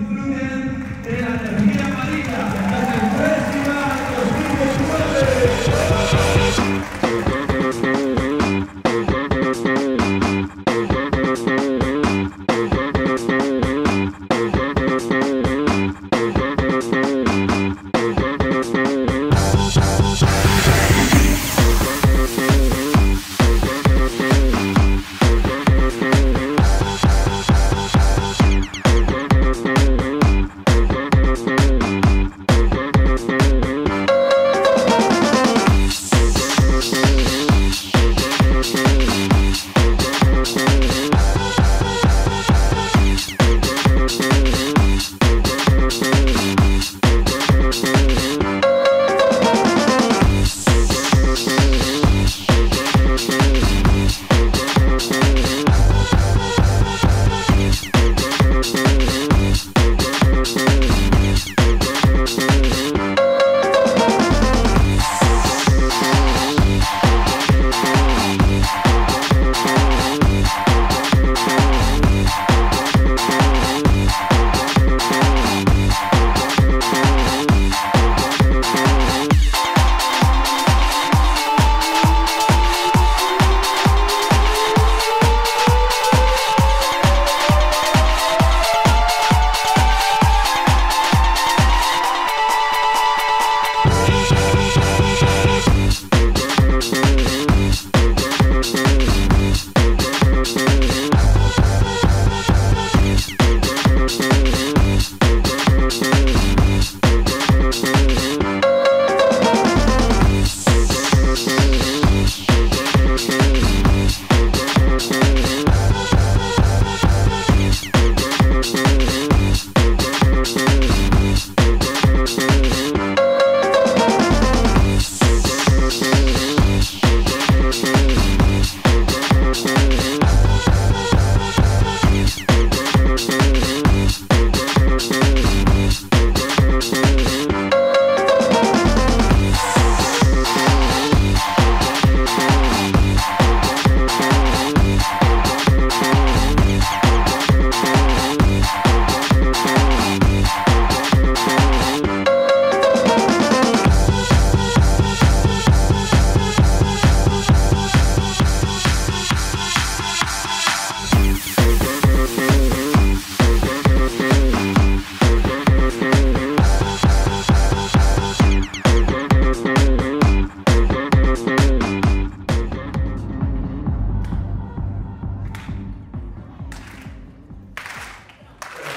disfruten de la energía.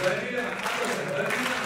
Brazilian, Anderson, Brazilian.